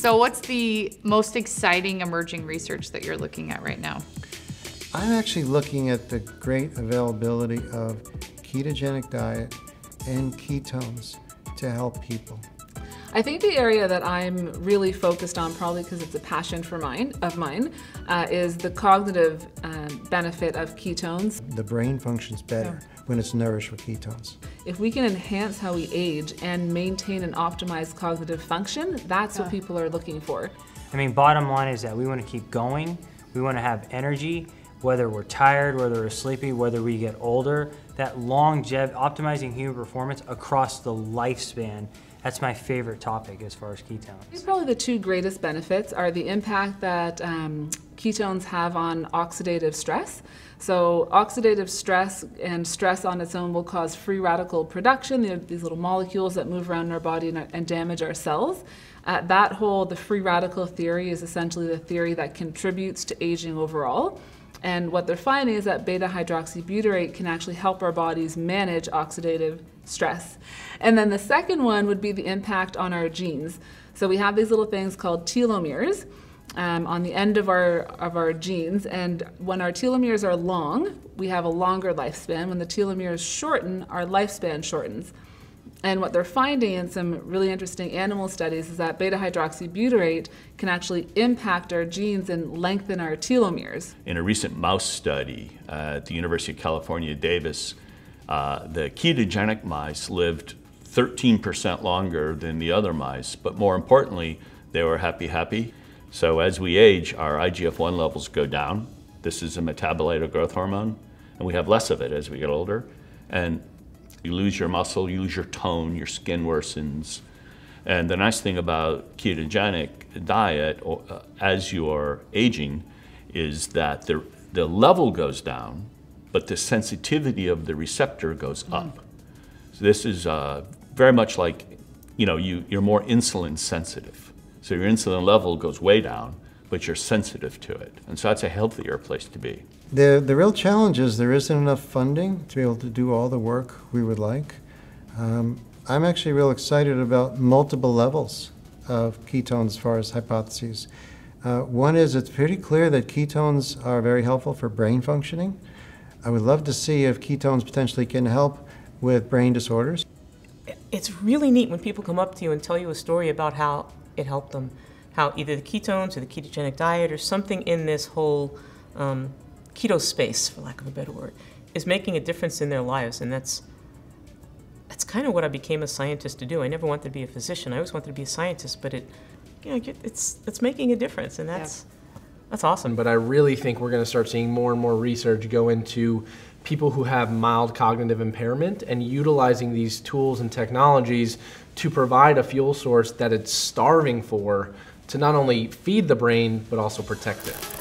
So, what's the most exciting emerging research that you're looking at right now? I'm actually looking at the great availability of ketogenic diet and ketones to help people. I think the area that I'm really focused on, probably because it's a passion for mine of mine, uh, is the cognitive um, benefit of ketones. The brain functions better yeah. when it's nourished with ketones. If we can enhance how we age and maintain an optimized cognitive function, that's yeah. what people are looking for. I mean, bottom line is that we want to keep going. We want to have energy, whether we're tired, whether we're sleepy, whether we get older. That longevity, optimizing human performance across the lifespan that's my favorite topic as far as ketones. Probably the two greatest benefits are the impact that um, ketones have on oxidative stress. So oxidative stress and stress on its own will cause free radical production, these little molecules that move around in our body and, and damage our cells. Uh, that whole, the free radical theory is essentially the theory that contributes to aging overall. And what they're finding is that beta hydroxybutyrate can actually help our bodies manage oxidative stress. And then the second one would be the impact on our genes. So we have these little things called telomeres. Um, on the end of our of our genes, and when our telomeres are long, we have a longer lifespan. When the telomeres shorten, our lifespan shortens. And what they're finding in some really interesting animal studies is that beta hydroxybutyrate can actually impact our genes and lengthen our telomeres. In a recent mouse study at the University of California, Davis, uh, the ketogenic mice lived 13% longer than the other mice, but more importantly, they were happy, happy. So as we age, our IGF 1 levels go down. This is a metabolite of growth hormone, and we have less of it as we get older. And you lose your muscle, you lose your tone, your skin worsens. And the nice thing about ketogenic diet uh, as you're aging is that the, the level goes down, but the sensitivity of the receptor goes up. Mm. So this is uh, very much like, you know, you, you're more insulin sensitive. So your insulin level goes way down, but you're sensitive to it. And so that's a healthier place to be. The, the real challenge is there isn't enough funding to be able to do all the work we would like. Um, I'm actually real excited about multiple levels of ketones as far as hypotheses. Uh, one is it's pretty clear that ketones are very helpful for brain functioning. I would love to see if ketones potentially can help with brain disorders. It's really neat when people come up to you and tell you a story about how it helped them, how either the ketones or the ketogenic diet or something in this whole um, keto space, for lack of a better word, is making a difference in their lives, and that's that's kind of what I became a scientist to do. I never wanted to be a physician. I always wanted to be a scientist, but it, you know, it's it's making a difference, and that's yeah. that's awesome. But I really think we're going to start seeing more and more research go into people who have mild cognitive impairment and utilizing these tools and technologies to provide a fuel source that it's starving for to not only feed the brain but also protect it.